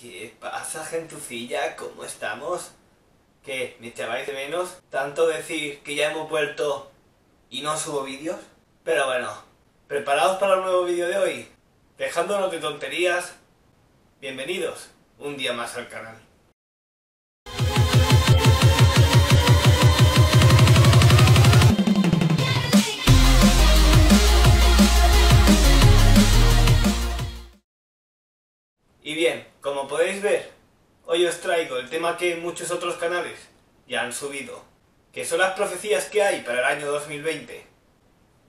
¿Qué pasa, gentucilla? ¿Cómo estamos? ¿Qué? ¿Me echabais de menos? ¿Tanto decir que ya hemos vuelto y no subo vídeos? Pero bueno, ¿preparados para el nuevo vídeo de hoy? Dejándonos de tonterías, bienvenidos un día más al canal. Y bien, como podéis ver, hoy os traigo el tema que muchos otros canales ya han subido, que son las profecías que hay para el año 2020.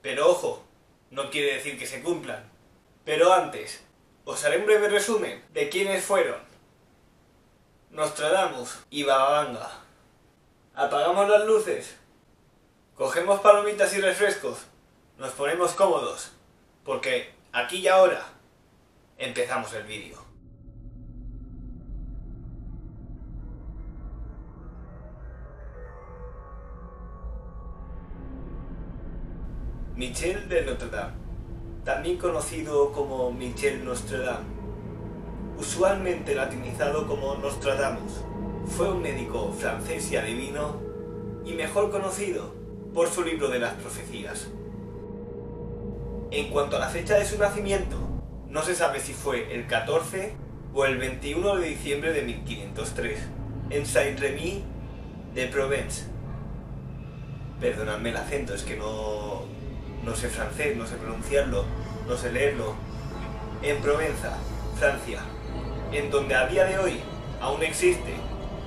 Pero ojo, no quiere decir que se cumplan. Pero antes, os haré un breve resumen de quiénes fueron Nostradamus y Bababanga. Apagamos las luces, cogemos palomitas y refrescos, nos ponemos cómodos, porque aquí y ahora empezamos el vídeo. Michel de Notre Dame, también conocido como Michel Nostradam, usualmente latinizado como Nostradamus, fue un médico francés y adivino y mejor conocido por su libro de las profecías. En cuanto a la fecha de su nacimiento, no se sabe si fue el 14 o el 21 de diciembre de 1503, en Saint-Rémy de Provence. Perdonadme el acento, es que no, no sé francés, no sé pronunciarlo, no sé leerlo, en Provenza, Francia, en donde a día de hoy aún existe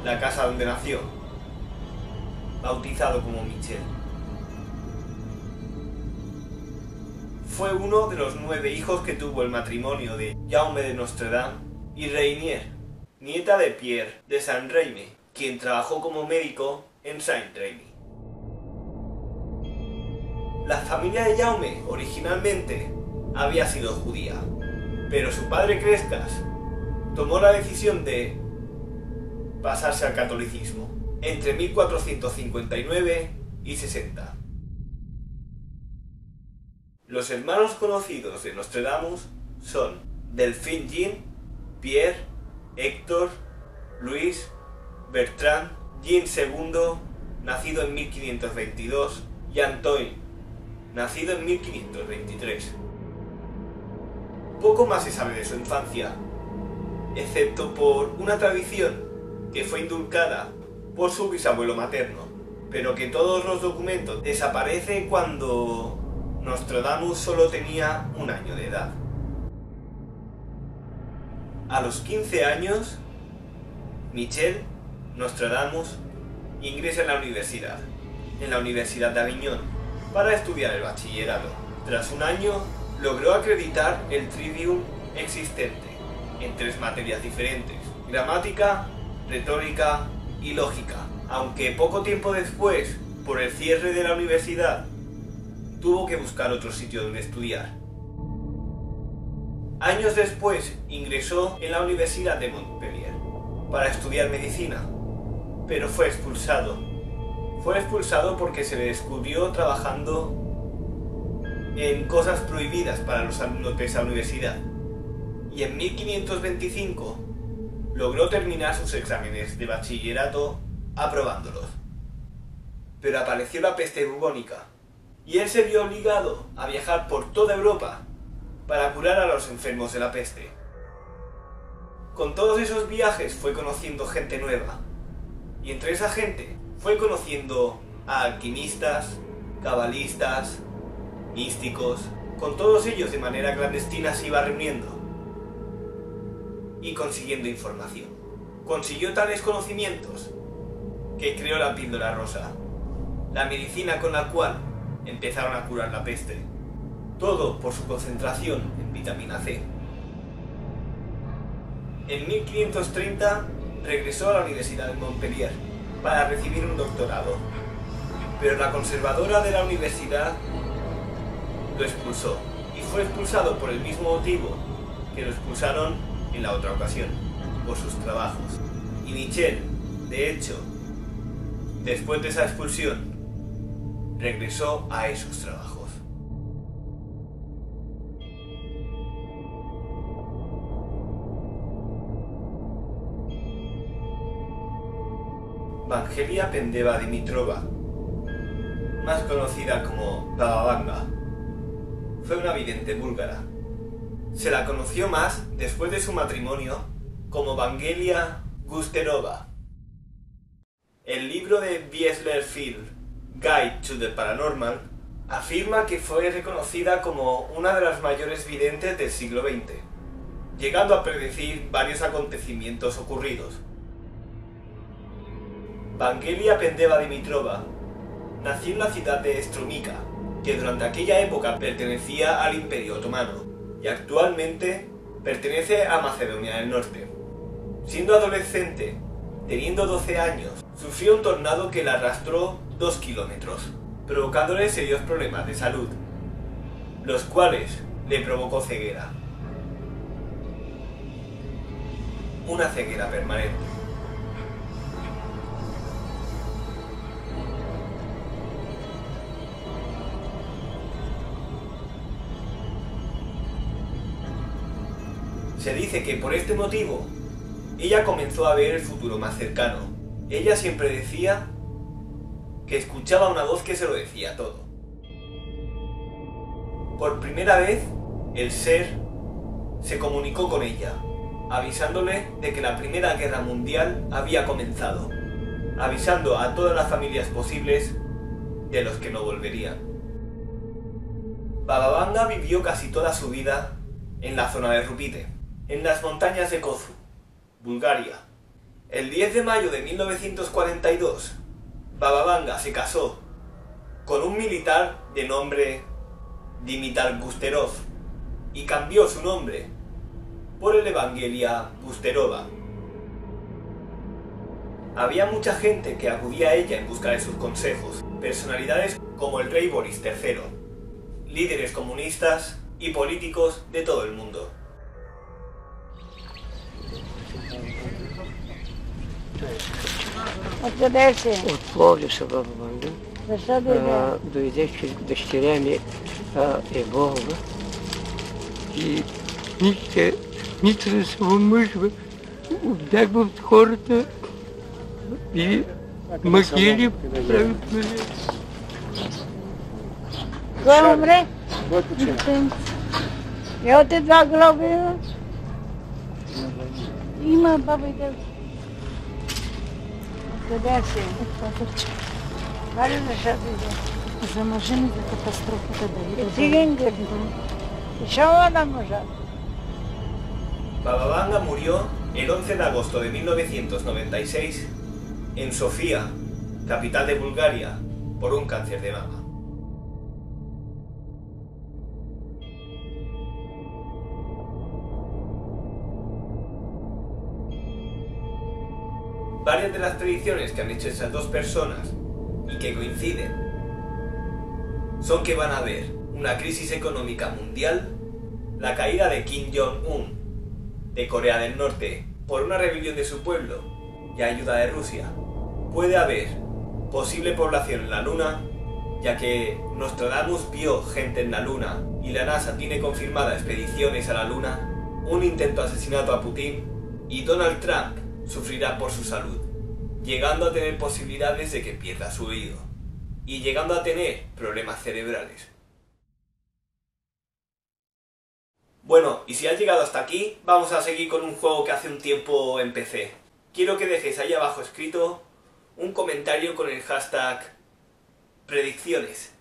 la casa donde nació, bautizado como Michel. Fue uno de los nueve hijos que tuvo el matrimonio de Jaume de Nostredame y Reinier, nieta de Pierre de Saint-Rémy, quien trabajó como médico en Saint-Rémy. La familia de Jaume originalmente había sido judía, pero su padre Crescas tomó la decisión de pasarse al catolicismo entre 1459 y 60. Los hermanos conocidos de Nostradamus son Delphine Jean, Pierre, Héctor, Luis, Bertrand, Jean II, nacido en 1522, y Antoine, nacido en 1523. Poco más se sabe de su infancia, excepto por una tradición que fue indulcada por su bisabuelo materno, pero que todos los documentos desaparecen cuando Nostradamus solo tenía un año de edad. A los 15 años, Michel Nostradamus ingresa en la universidad, en la Universidad de Aviñón, para estudiar el bachillerato. Tras un año, logró acreditar el trivium existente en tres materias diferentes, gramática, retórica y lógica, aunque poco tiempo después, por el cierre de la universidad, tuvo que buscar otro sitio donde estudiar. Años después ingresó en la Universidad de Montpellier para estudiar medicina, pero fue expulsado fue expulsado porque se le descubrió trabajando en cosas prohibidas para los alumnos de esa universidad. Y en 1525 logró terminar sus exámenes de bachillerato aprobándolos. Pero apareció la peste bubónica y él se vio obligado a viajar por toda Europa para curar a los enfermos de la peste. Con todos esos viajes fue conociendo gente nueva y entre esa gente fue conociendo a alquimistas, cabalistas, místicos, con todos ellos de manera clandestina se iba reuniendo y consiguiendo información. Consiguió tales conocimientos que creó la píldora rosa, la medicina con la cual empezaron a curar la peste. Todo por su concentración en vitamina C. En 1530 regresó a la Universidad de Montpellier para recibir un doctorado, pero la conservadora de la universidad lo expulsó y fue expulsado por el mismo motivo que lo expulsaron en la otra ocasión, por sus trabajos. Y Michel, de hecho, después de esa expulsión, regresó a esos trabajos. Vangelia Pendeva Dimitrova, más conocida como Baba fue una vidente búlgara. Se la conoció más después de su matrimonio como Vangelia Gusterova. El libro de Biesler Field, Guide to the Paranormal, afirma que fue reconocida como una de las mayores videntes del siglo XX, llegando a predecir varios acontecimientos ocurridos. Vangelia Pendeva Dimitrova nació en la ciudad de Strumica, que durante aquella época pertenecía al Imperio Otomano y actualmente pertenece a Macedonia del Norte. Siendo adolescente, teniendo 12 años, sufrió un tornado que la arrastró 2 kilómetros, provocándole serios problemas de salud, los cuales le provocó ceguera. Una ceguera permanente. Que por este motivo, ella comenzó a ver el futuro más cercano. Ella siempre decía que escuchaba una voz que se lo decía todo. Por primera vez, el ser se comunicó con ella, avisándole de que la Primera Guerra Mundial había comenzado, avisando a todas las familias posibles de los que no volverían. Bababanga vivió casi toda su vida en la zona de Rupite en las montañas de Kozu, Bulgaria. El 10 de mayo de 1942, Bababanga se casó con un militar de nombre Dimitar Gusterov y cambió su nombre por el Evangelia Gusterova. Había mucha gente que acudía a ella en busca de sus consejos, personalidades como el rey Boris III, líderes comunistas y políticos de todo el mundo. Откъде си? От Пловдив Баба Ванда. Защо дойде? Дойде, че дъщеря ми а, е болна и нито, нито да се омъжва. Обягва от хората и магили прави Кой умре? Че? И още два глоби има? Има баба и дядо. Откъде си? Вали защо дойде? За мъжа ми за катастрофата да И видя. циганка. И шо на мъжа? Bababanga murió el 11 de agosto de 1996 en Sofía, capital de Bulgaria, por un cáncer de mama. Varias de las predicciones que han hecho esas dos personas y que coinciden son que van a haber una crisis económica mundial, la caída de Kim Jong-un de Corea del Norte por una rebelión de su pueblo y ayuda de Rusia, puede haber posible población en la Luna, ya que Nostradamus vio gente en la Luna y la NASA tiene confirmadas expediciones a la Luna, un intento de asesinato a Putin y Donald Trump sufrirá por su salud, llegando a tener posibilidades de que pierda su oído y llegando a tener problemas cerebrales. Bueno, y si has llegado hasta aquí, vamos a seguir con un juego que hace un tiempo empecé. Quiero que dejéis ahí abajo escrito un comentario con el hashtag predicciones.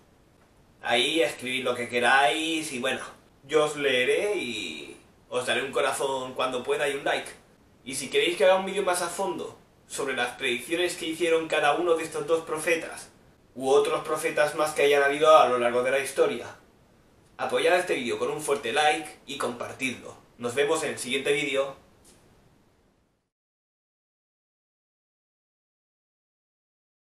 Ahí escribid lo que queráis y bueno, yo os leeré y os daré un corazón cuando pueda y un like. Y si queréis que haga un vídeo más a fondo sobre las predicciones que hicieron cada uno de estos dos profetas, u otros profetas más que hayan habido a lo largo de la historia, apoyad este vídeo con un fuerte like y compartidlo. Nos vemos en el siguiente vídeo.